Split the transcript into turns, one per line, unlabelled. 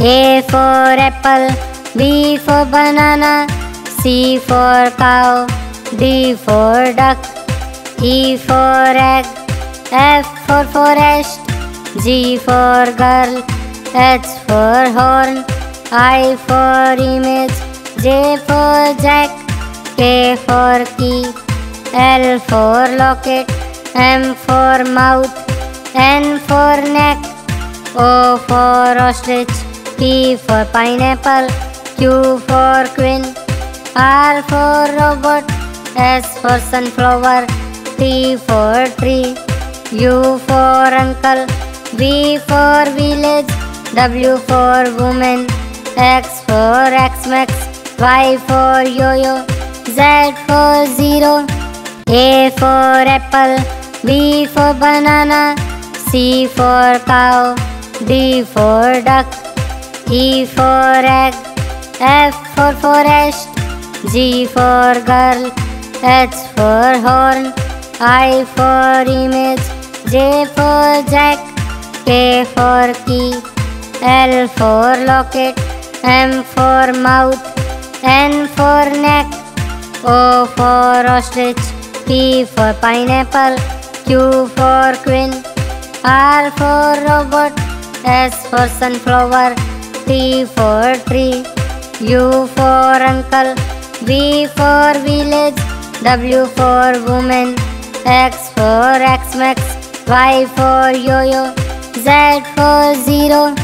A for apple, B for banana, C for cow, D for duck, E for egg, F for forest, G for girl, H for horn, I for image, J for jack, K for key, L for locket, M for mouth, N for neck, O for ostrich, P for pineapple, Q for queen, R for robot, S for sunflower, T for tree, U for uncle, V for village, W for woman, X for X-Mas, Y for yo-yo, Z for zero, A for apple, B for banana, C for cow, D for duck, E for egg, F for forest, G for girl, H for horn, I for image, J for jack, K for key, L for locket, M for mouth, N for neck, O for ostrich, P for pineapple, Q for queen, R for robot, S for sunflower, T for tree, U for uncle, V for village, W for woman, X for X-Mas, Y for yo-yo, Z for zero,